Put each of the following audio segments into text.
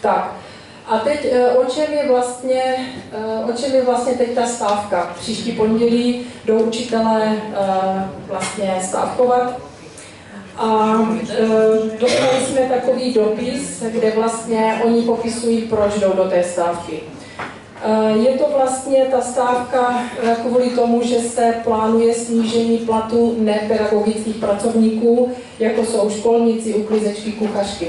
Tak, a teď eh, o čem je vlastně, eh, o čem je vlastně teď ta stávka? Příští pondělí jdou učitelé eh, vlastně stávkovat. A dostali jsme takový dopis, kde vlastně oni popisují, proč jdou do té stávky. Je to vlastně ta stávka kvůli tomu, že se plánuje snížení platu nepedagogických pracovníků, jako jsou školníci, uklízečky, kuchařky.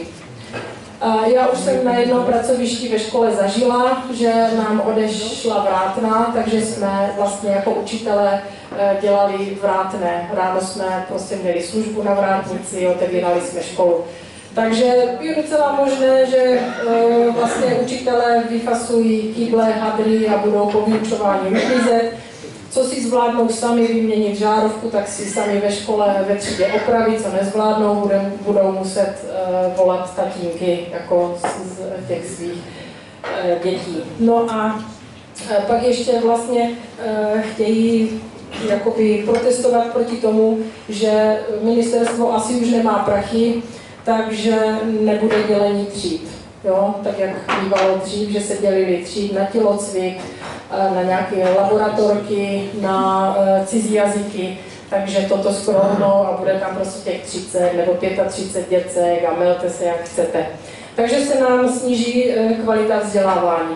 Já už jsem na jednom pracovišti ve škole zažila, že nám odešla vrátná, takže jsme vlastně jako učitelé eh, dělali vrátné. Ráno jsme prostě měli službu na vrátnici, otevírali jsme školu. Takže je docela možné, že e, vlastně učitelé vyfasují kýble, hadry a budou po vyučování co si zvládnou sami vyměnit žárovku, tak si sami ve škole ve třídě opravit, co nezvládnou, budou, budou muset uh, volat tatínky jako z, z těch svých uh, dětí. No a uh, pak ještě vlastně uh, chtějí jakoby protestovat proti tomu, že ministerstvo asi už nemá prachy, takže nebude dělení tříd. Jo, tak jak bývalo dřív, že se dělili tříd na tělocvik, na nějaké laboratorky, na eh, cizí jazyky, takže toto skrovnou a bude tam prostě těch 30 nebo 35 děcek a melte se jak chcete. Takže se nám sníží eh, kvalita vzdělávání.